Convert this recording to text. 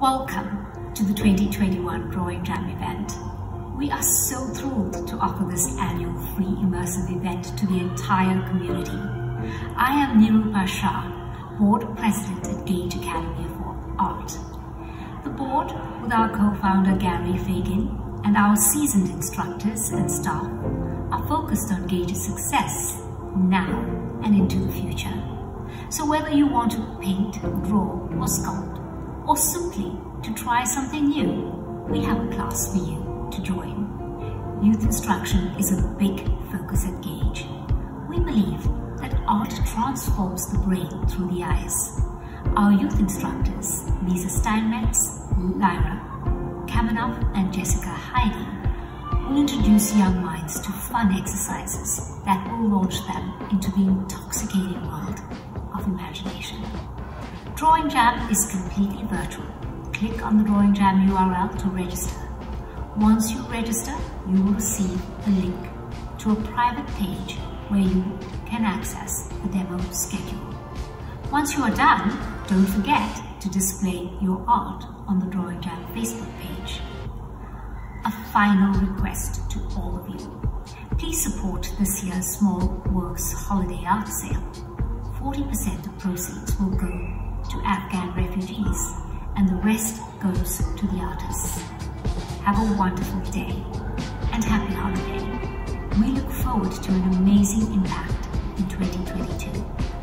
Welcome to the 2021 Drawing Jam event. We are so thrilled to offer this annual free immersive event to the entire community. I am Nirupa Shah, Board President at Gage Academy of Art. The board, with our co-founder Gary Faigin and our seasoned instructors and staff, are focused on Gage's success now and into the future. So whether you want to paint, draw or sculpt, or simply to try something new, we have a class for you to join. Youth instruction is a big focus at Gage. We believe that art transforms the brain through the eyes. Our youth instructors, Lisa Steinmetz, Lyra, Kamenov and Jessica Heidi will introduce young minds to fun exercises that will launch them into the intoxicating world imagination. Drawing Jam is completely virtual. Click on the Drawing Jam URL to register. Once you register, you will receive a link to a private page where you can access the demo schedule. Once you are done, don't forget to display your art on the Drawing Jam Facebook page. A final request to all of you. Please support this year's Small Works Holiday Art Sale. 40% of proceeds will go to Afghan refugees and the rest goes to the artists. Have a wonderful day and happy holiday. We look forward to an amazing impact in 2022.